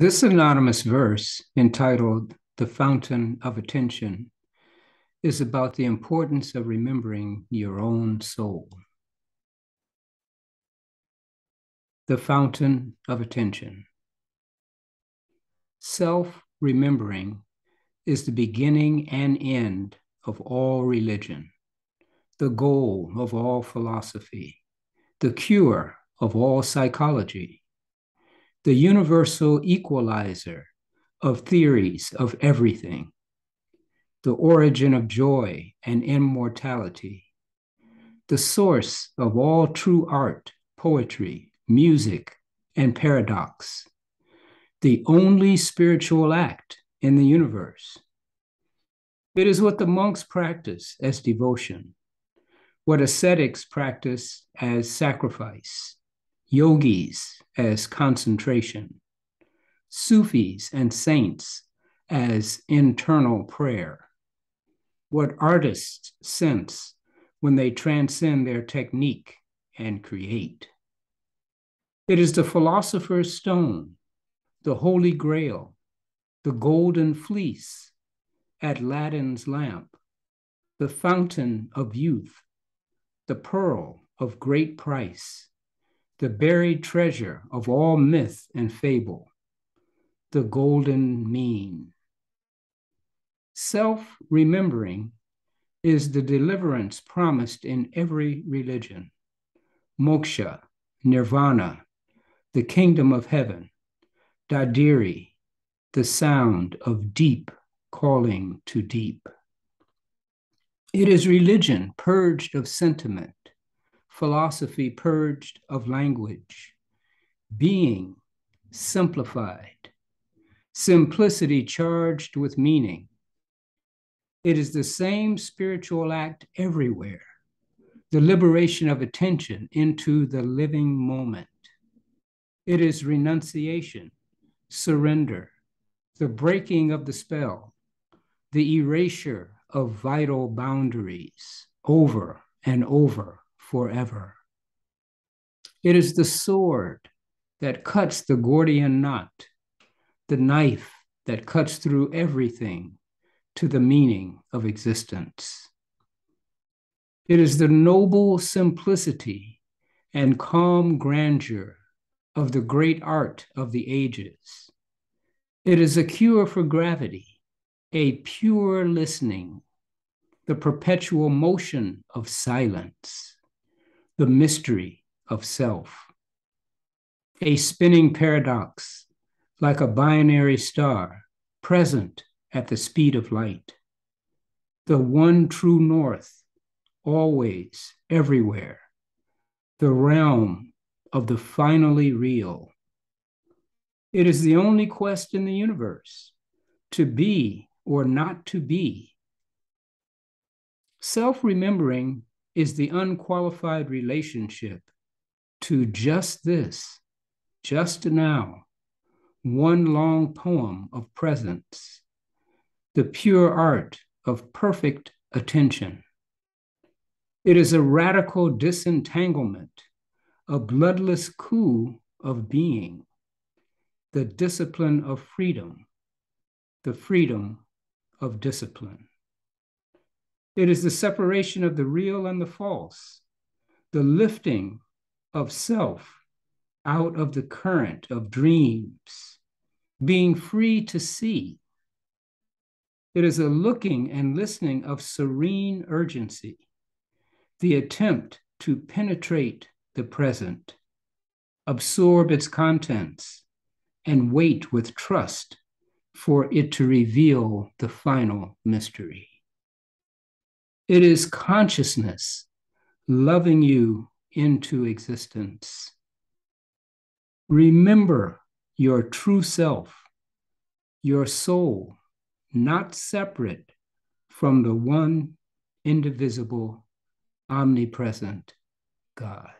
This anonymous verse, entitled The Fountain of Attention, is about the importance of remembering your own soul. The Fountain of Attention. Self remembering is the beginning and end of all religion, the goal of all philosophy, the cure of all psychology the universal equalizer of theories of everything, the origin of joy and immortality, the source of all true art, poetry, music, and paradox, the only spiritual act in the universe. It is what the monks practice as devotion, what ascetics practice as sacrifice, yogis as concentration, Sufis and saints as internal prayer, what artists sense when they transcend their technique and create. It is the philosopher's stone, the holy grail, the golden fleece, Aladdin's lamp, the fountain of youth, the pearl of great price, the buried treasure of all myth and fable, the golden mean. Self remembering is the deliverance promised in every religion moksha, nirvana, the kingdom of heaven, dadirri, the sound of deep calling to deep. It is religion purged of sentiment, philosophy purged of language, being simplified, simplicity charged with meaning. It is the same spiritual act everywhere, the liberation of attention into the living moment. It is renunciation, surrender, the breaking of the spell, the erasure of vital boundaries over and over forever. It is the sword that cuts the Gordian knot, the knife that cuts through everything to the meaning of existence. It is the noble simplicity and calm grandeur of the great art of the ages. It is a cure for gravity, a pure listening, the perpetual motion of silence the mystery of self. A spinning paradox, like a binary star, present at the speed of light. The one true north, always, everywhere. The realm of the finally real. It is the only quest in the universe to be or not to be. Self remembering is the unqualified relationship to just this, just now, one long poem of presence, the pure art of perfect attention. It is a radical disentanglement, a bloodless coup of being, the discipline of freedom, the freedom of discipline. It is the separation of the real and the false, the lifting of self out of the current of dreams, being free to see. It is a looking and listening of serene urgency, the attempt to penetrate the present, absorb its contents, and wait with trust for it to reveal the final mystery. It is consciousness loving you into existence. Remember your true self, your soul, not separate from the one indivisible, omnipresent God.